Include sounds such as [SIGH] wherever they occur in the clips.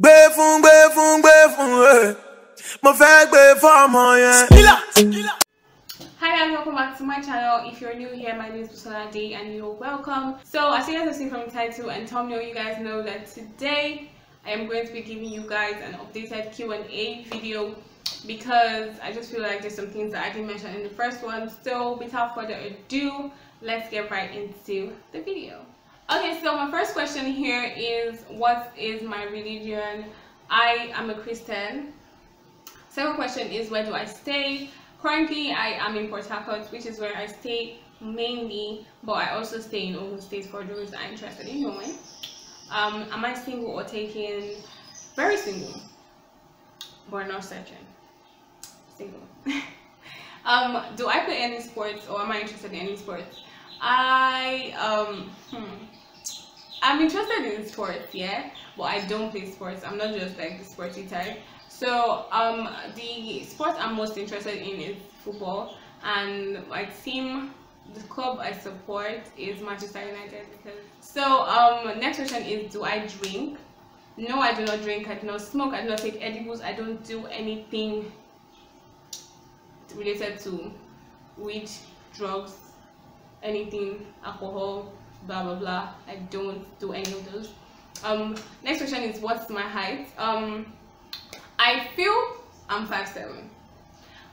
gbé fún gbé fún gbé fún ẹ mo fẹ́ gbé fọ́mọ yẹn. Hi guys, welcome back to my channel. If you're new here, my name is Busola Ade and you're welcome. So as you guys have seen from the title and thumbnail, you guys know that today I am going to be giving you guys an updated Q&A video because I just feel like there's some things that I didn't mention in the first one. So without further ado, let's get right into the video. Okay, so my first question here is what is my religion? I am a Christian. Second question is where do I stay? Currently, I am in Port Harcourt, which is where I stay mainly, but I also stay in Ogun State for those that are interested in knowing. Um, am I single or taken? Very single, but not searching. Single. [LAUGHS] um, do I play any sports or am I interested in any sports? I um, hmm. I'm interested in sports, yeah, but I don't play sports. I'm not just like the sporty type. So um, the sport I'm most interested in is football, and my team, the club I support is Manchester United. So um, next question is, do I drink? No, I do not drink. I do not smoke. I do not take edibles. I don't do anything related to weed, drugs, anything, alcohol, blah blah blah. I don't do any of those. Um, next question is, what's my height? Um, I feel I'm 5'7",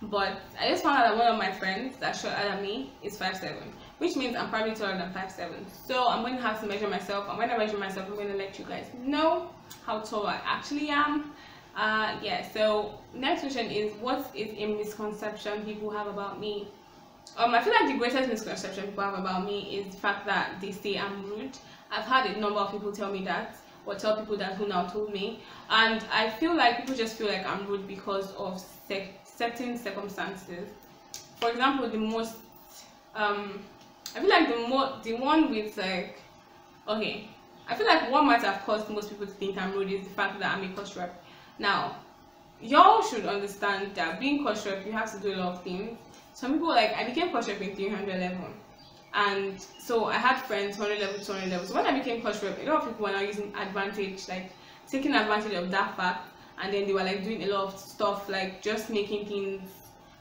but I just found out that one of my friends that's shorter than me is 5'7", which means I'm probably taller than 5'7". So I'm going to have to measure myself, and when I measure myself, I'm going to let you guys know how tall I actually am. Uh, yeah, so next question is, what is a misconception people have about me? Um, I feel like the greatest misconception people have about me is the fact that they say I'm rude. I've had a number of people tell me that or tell people that who now told me. And i feel like people just feel like i'm rude because of certain circumstances. For example the most um i feel like the more the one with like okay i feel like what might have caused most people to think i'm rude is the fact that i'm a course rep. Now y'all should understand that being course rep you have to do a lot of things some people like i became course rep in 300 level and so I had friends 100 level, 200 level. So when I became coach rep, a lot of people were now using advantage, like taking advantage of that fact, and then they were like doing a lot of stuff, like just making things,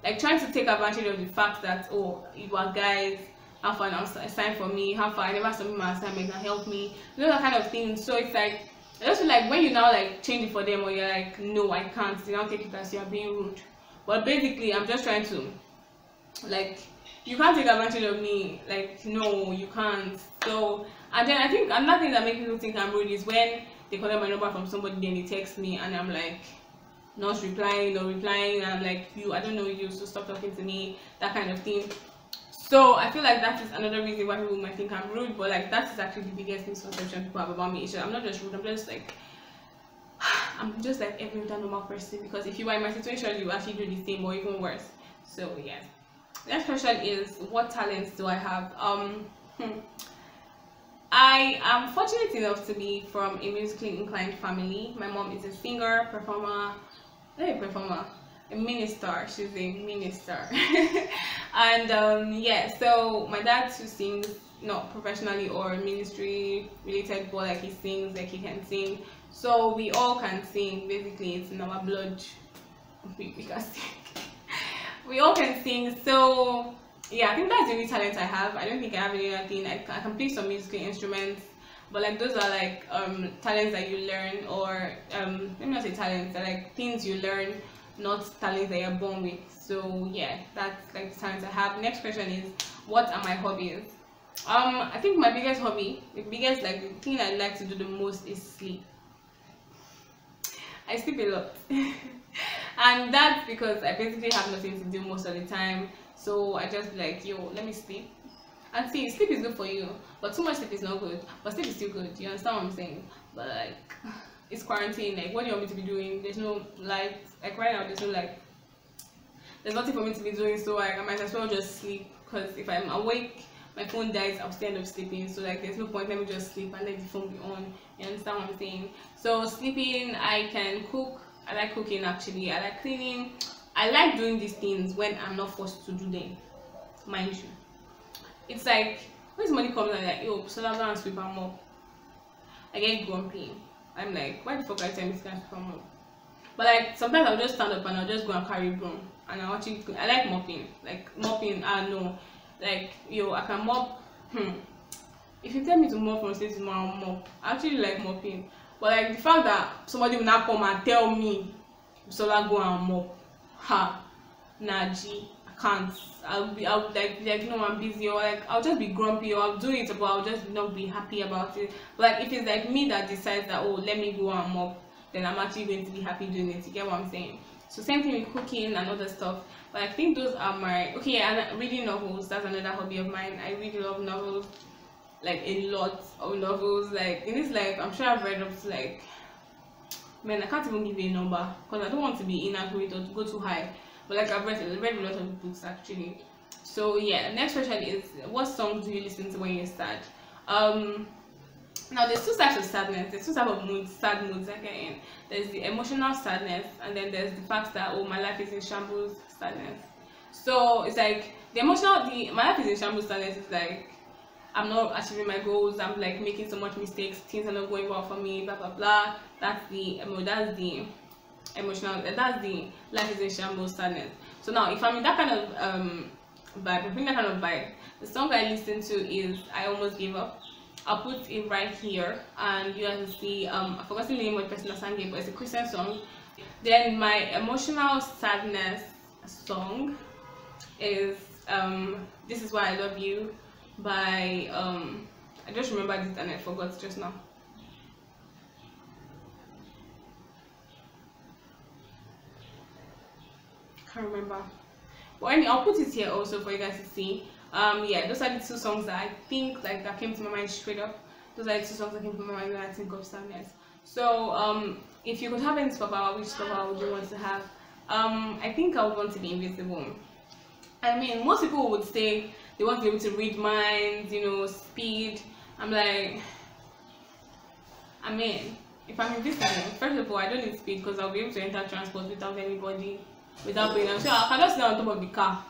like trying to take advantage of the fact that oh, you are guys, how far now sign for me, how far I never submit my assignment and help me, you know that kind of thing. So it's like I just feel like when you now like change it for them or you're like no I can't, they now take it as you're being rude. But basically I'm just trying to like you can't take advantage of me. Like no you can't. So and then i think another thing that makes people think i'm rude is when they collect my number from somebody then they text me and i'm like not replying or replying. And i'm like you i don't know you so stop talking to me that kind of thing. So i feel like that is another reason why people might think i'm rude but like that is actually the biggest misconception people have about me. It's just, i'm not just rude i'm just like [SIGHS] i'm just like every other normal person because if you were in my situation you actually do the same or even worse. So yeah next question is what talents do i have? Um hmm. i am fortunate enough to be from a musically inclined family. My mom is a singer performer hey performer a minister. She's a minister. [LAUGHS] And um yeah so my dad who sings not professionally or ministry related but like he sings like he can sing. So we all can sing. Basically it's in our blood. [LAUGHS] We, we can sing we all can sing so yeah i think that's the only talent i have. I don't think i have any other thing. I, I can play some musical instruments but like those are like um talents that you learn or um let me not say talents they're like things you learn not talents that you're born with. So yeah that's like the talents i have. Next question is what are my hobbies? Um i think my biggest hobby the biggest like the thing i like to do the most is sleep. I sleep a lot [LAUGHS] and that's because I basically have nothing to do most of the time. So I just like, yo, let me sleep. And see, sleep is good for you, but too much sleep is not good. But sleep is still good. You understand what I'm saying? But like, [SIGHS] it's quarantine. Like, what do you want me to be doing? There's no light. Like right now, there's no like, there's nothing for me to be doing. So like, I might as well just sleep. Cause if I'm awake, my phone dies. I'll stand up sleeping. So like, there's no point. Let me just sleep and let the phone be on. You understand what I'm saying? So sleeping, I can cook I like cooking actually. I like cleaning. I like doing these things when I'm not forced to do them, mind you. It's like when somebody comes and like, yo, so I go and sweep and mop. I get grumpy I'm like, why the fuck you telling me to come up? But like sometimes I'll just stand up and I'll just go and carry broom and I'll actually I like mopping. Like mopping, I know. Like yo, I can mop. Hmm. If you tell me to mop from to tomorrow, I'll mop. I actually like mopping. But like the fact that somebody will not come and tell me, Sola go and mop, ha, nah, G, I can't. I'll be, I'll like, like, know, I'm busy, or like, I'll just be grumpy, or I'll do it, but I'll just not be happy about it. But, like, if it's like me that decides that, oh, let me go and mop, then I'm actually going to be happy doing it. You get what I'm saying? So same thing with cooking and other stuff. But I think those are my okay. And reading novels. That's another hobby of mine. I really love novels, like a lot of novels. Like in this life, I'm sure I've read up to like. Man, I can't even give you a number because I don't want to be inaccurate or to go too high. But like I've read, I've read a lot of books actually. So yeah, next question is what songs do you listen to when you're sad? Um, now there's two types of sadness there's two types of moods sad moods I get in there's the emotional sadness and then there's the fact that oh my life is in shambles sadness so it's like the emotional the my life is in shambles sadness is like I'm not achieving my goals. I'm like making so much mistakes. Things are not going well for me blah blah blah. That's the that's the emotional that's the life is in shambles sadness. So now if I'm in that kind of um vibe if in that kind of vibe the song I listen to is I almost gave up. I'll put it right here and you guys will see um I forgot the name of the person that sang it but it's a Christian song. Then my emotional sadness song is um This Is Why I Love You by um I just remembered it and I forgot just now. Can't remember. But anyway I'll put it here also for you guys to see. Um yeah those are the two songs that i think like that came to my mind straight up. Those are the two songs that came to my mind when i think of sadness. So um if you could have any superpower which superpower would you want to have? Um i think i would want to be invisible. I mean most people would say they want to be able to read minds you know speed. I'm like i mean if i'm in this invisible first of all i don't need speed because i'll be able to enter transport without anybody without being i'm sure i can just sit on top of the car.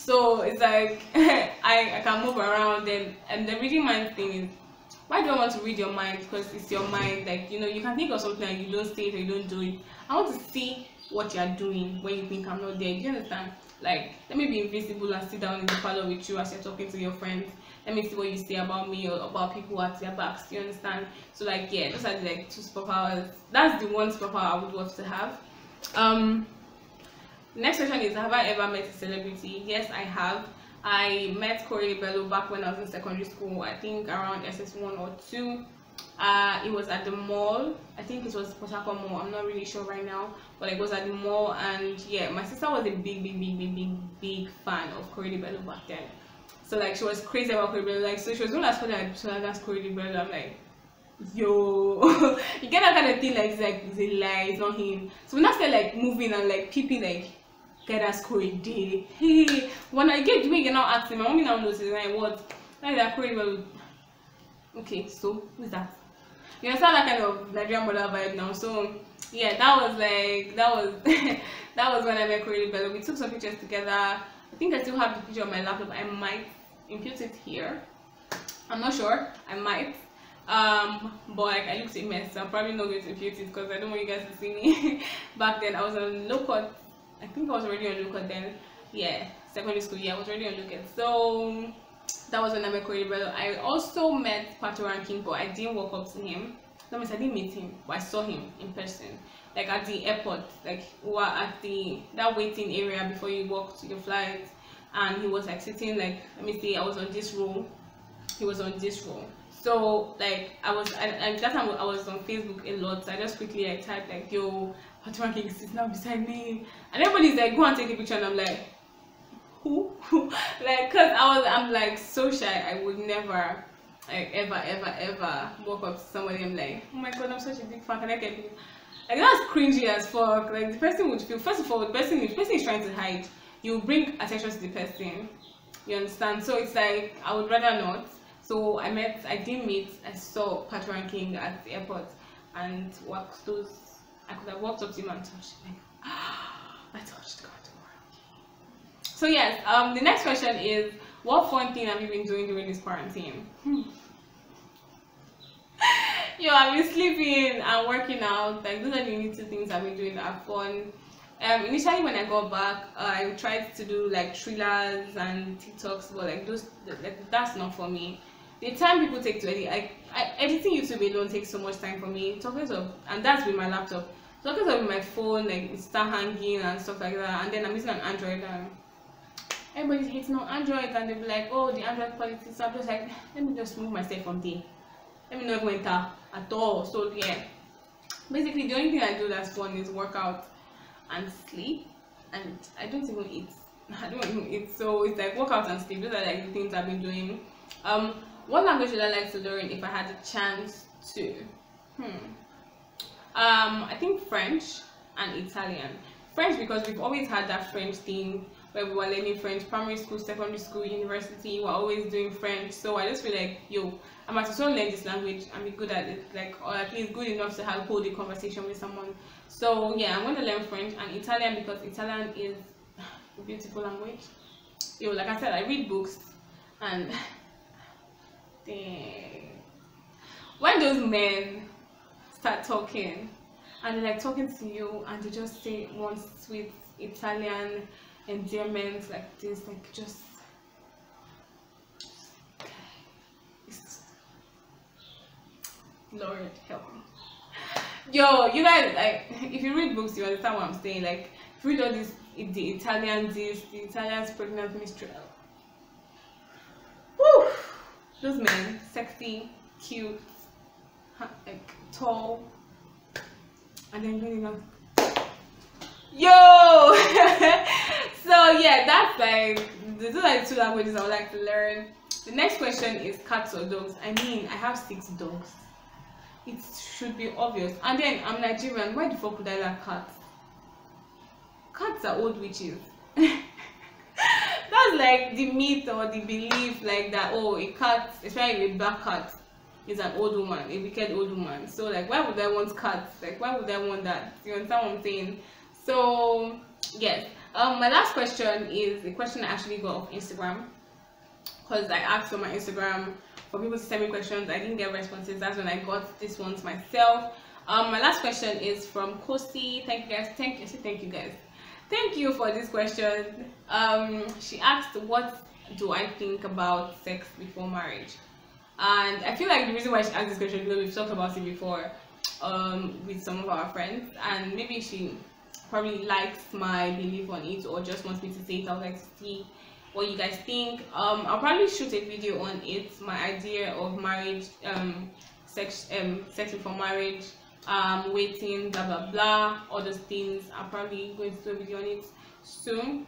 So it's like [LAUGHS] I, I can move around and and the reading mind thing is why do I want to read your mind because it's your mind? Like you know you can think of something and you don't say it or you don't do it. I want to see what you're doing when you think I'm not there. Do you understand like let me be invisible and sit down in the parlor with you as you're talking to your friends. Let me see what you say about me or about people at your backs do you understand? So like yeah those are the like two superpowers. That's the one superpower I would love to have. Um next question is have i ever met a celebrity? Yes i have. I met korede bello back when i was in secondary school i think around ss1 or 2 uh it was at the mall. I think it was port mall i'm not really sure right now but it was at the mall and yeah my sister was a big big big big big big fan of korede bello back then. So like she was crazy about korede bello. Like so she was going as far as that's korede bello. I'm like yo [LAUGHS] you get that kind of thing like it's like it's a lie it's not him. So when i started like moving and like peeping like get that score day. [LAUGHS] When I get doing it now asking, my mommy now knows like what? Like that Corey well okay, so who's that? You understand that kind of Nigerian mother vibe now. So yeah, that was like that was [LAUGHS] that was when I met Korede Bello. We took some pictures together. I think I still have the picture on my laptop. I might impute it here. I'm not sure. I might. Um, but like I looked mess. So I'm probably not going to impute it because I don't want you guys to see me. [LAUGHS] Back then I was on low I think I was already on Luca then. Yeah, secondary school. Yeah, I was already on Luca. So that was when I met Korede Bello. I also met Patoranking, but I didn't walk up to him. No, means I didn't meet him, but I saw him in person. Like at the airport, like we were at the that waiting area before you walk to your flight, and he was like sitting like let me see, I was on this row, he was on this row. So like I was, I that time I was on Facebook a lot. So I just quickly like typed like yo Patoranking is now beside me. And everybody's like, go and take a picture. And I'm like, who? [LAUGHS] like, cause I was, I'm like so shy. I would never, like, ever, ever, ever walk up to somebody. I'm like, oh my god, I'm such a big fan. Can I get you? Like that's cringy as fuck. Like the person would feel. First of all, the person, the person is trying to hide, you bring attention to the person. You understand? So it's like I would rather not. So I met, I didn't meet. I saw Patoranking at the airport and walked those I could have walked up to him and touched him. Like, [GASPS] I touched God. So yes, um, the next question is, what fun thing have you been doing during this quarantine? [LAUGHS] Yo, I've been sleeping and working out. Like those are the only two things I've been doing that are fun. Um, initially when I got back, uh, I tried to do like thrillers and TikToks, but like those, like, that's not for me. The time people take to edit, like I editing YouTube alone takes so much time for me. Talking of, and that's with my laptop. Talking of my phone, like it start hanging and stuff like that, and then I'm using an Android and everybody's hating on Android and they'll be like, oh, the Android quality. So I'm just like, let me just move myself from there. Let me not enter at all. So yeah, basically the only thing I do that's fun is workout and sleep, and I don't even eat. [LAUGHS] I don't even eat. So it's like workout and sleep. Those are like the things I've been doing. Um, what language would I like to learn if I had a chance to? Hmm. Um, I think French and Italian. French because we've always had that French thing where we were learning French, primary school, secondary school, university, we're always doing French. So I just feel like, yo, I might as well learn this language and be good at it, like, or at least good enough to have hold a conversation with someone. So yeah, I'm going to learn French and Italian because Italian is a beautiful language. Yo, like I said, I read books and [SIGHS] dang. when those men start talking and they're like talking to you and they just say one sweet Italian endearment like this, like just it's, Lord help me. Yo, you guys like if you read books you understand what I'm saying. Like read all this the Italian this, the Italian's pregnant mystery. Woo! Those men, sexy, cute, like tall, and then really not. Yo! [LAUGHS] so yeah, that's like these are like two languages I would like to learn. The next question is cats or dogs. I mean, I have six dogs. It should be obvious. And then I'm Nigerian. Why the fuck would I like cats? Cats are old witches. [LAUGHS] That's like the myth or the belief, like that. Oh, a cat, especially a black cat, is an old woman, a wicked old woman. So like, why would I want cats? Like, why would I want that? You understand what I'm saying? So yes. Um, my last question is the question I actually got off Instagram because I asked on my Instagram for people to send me questions. I didn't get responses. That's when I got this ones myself. Um, my last question is from Kosi. Thank you guys. Thank you. Thank you guys. Thank you for this question. Um, she asked, "What do I think about sex before marriage?" And I feel like the reason why she asked this question because we've talked about it before um, with some of our friends, and maybe she probably likes my belief on it or just wants me to say it. I would like to see what you guys think. Um, I'll probably shoot a video on it, my idea of marriage, um, sex, um, sex before marriage, um, waiting, blah blah blah, all those things. I'm probably going to do a video on it soon.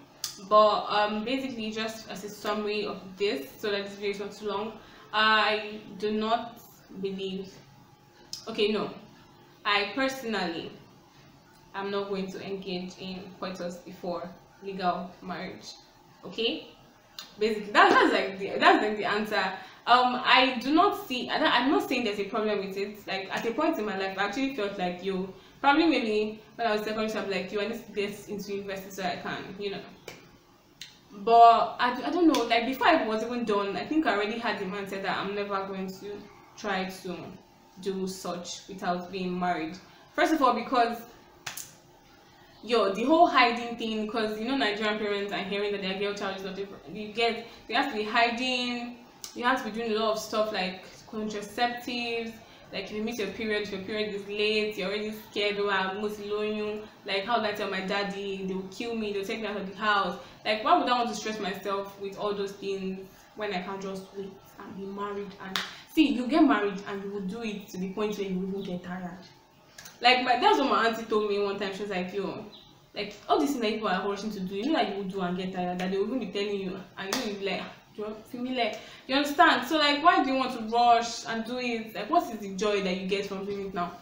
But um, basically, just as a summary of this, so that this video is not too long, I do not believe. Okay, no, I personally I'm not going to engage in coitus before legal marriage. Okay, basically that, that's like the that's like the answer. Um, I do not see. I'm not saying there's a problem with it. Like at a point in my life, I actually felt like you probably maybe when I was secondary school, like you I need to get into university so I can, you know. But I, I don't know. Like before I was even done, I think I already had the mindset that I'm never going to try to do such without being married. First of all, because yo the whole hiding thing because you know nigerian parents are hearing that their girl child is not different you get they have to be hiding you have to be doing a lot of stuff like contraceptives like if you miss your period if your period is late you're already scared oh i'm you like how did i tell my daddy? They will kill me they'll take me out of the house. Like why would i want to stress myself with all those things when i can just wait and be married and see you get married and you will do it to the point where you will get tired like my that's what my auntie told me one time. She was like yo like all these things that people are rushing to do you know that you will do and get tired that they will even be telling you and you will be like do you feel me like you understand? So like why do you want to rush and do it? Like what is the joy that you get from doing it now?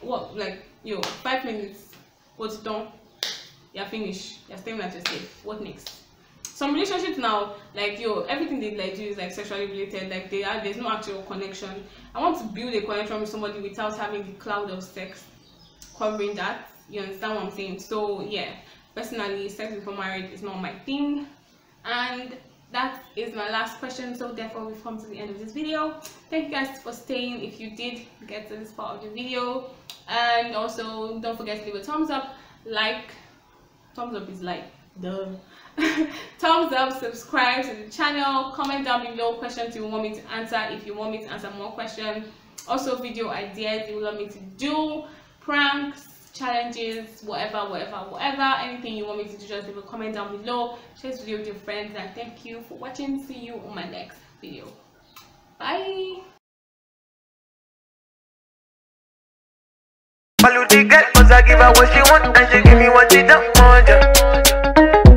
What like yo five minutes what's done? You're finished. You're staying at yourself what next some relationships now like yo everything they like do is like sexually related like they are there's no actual connection. I want to build a connection with somebody without having the cloud of sex covering that. You understand what i'm saying? So yeah. Personally sex before marriage is not my thing. And that is my last question. So therefore we've come to the end of this video. Thank you guys for staying. If you did get to this part of the video and also don't forget to leave a thumbs up. Like thumbs up is like the [LAUGHS] thumbs up subscribe to the channel comment down below questions you want me to answer if you want me to answer more questions. Also video ideas you want me to do pranks challenges whatever whatever whatever. Anything you want me to do just leave a comment down below. Share this video with your friends and thank you for watching. See you on my next video. Bye. Follow the girl, cause I give her what she want And she give me what she don't want.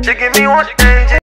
She give me one,